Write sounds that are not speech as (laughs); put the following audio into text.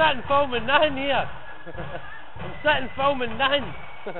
sat and foaming nine here. (laughs) I'm sat and foaming nine. (laughs)